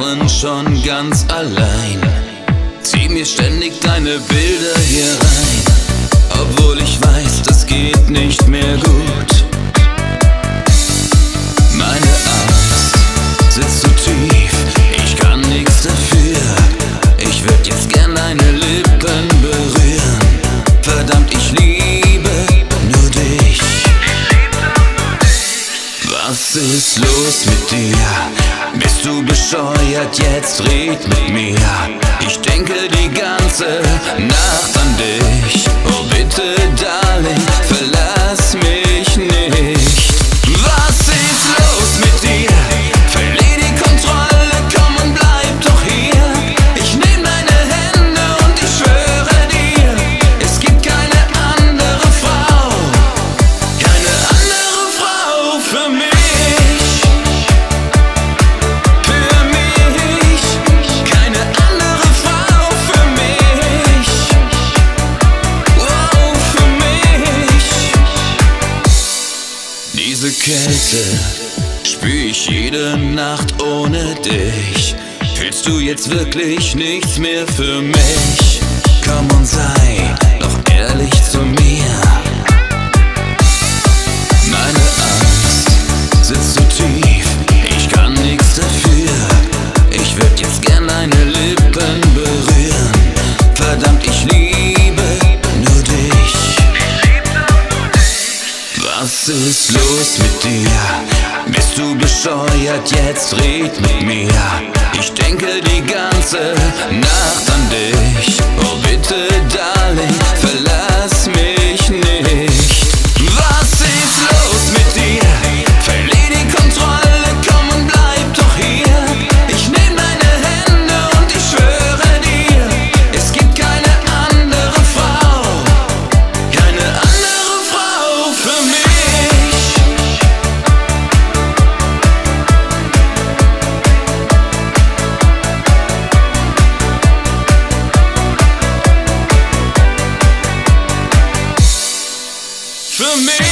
Wochen schon ganz allein. Zieh mir ständig deine Bilder hier rein, obwohl ich weiß, das geht nicht mehr gut. Ist los mit dir? Bist du bescheuert? Jetzt red mit mir. Ich denke die ganze Nacht Diese Kälte spür ich jede Nacht ohne dich. Fühlst du jetzt wirklich nichts mehr für mich? Komm und sei los mit dir? Bist du bescheuert? Jetzt red mit mir. Ich denke die ganze Nacht an dich. Oh bitte, for me.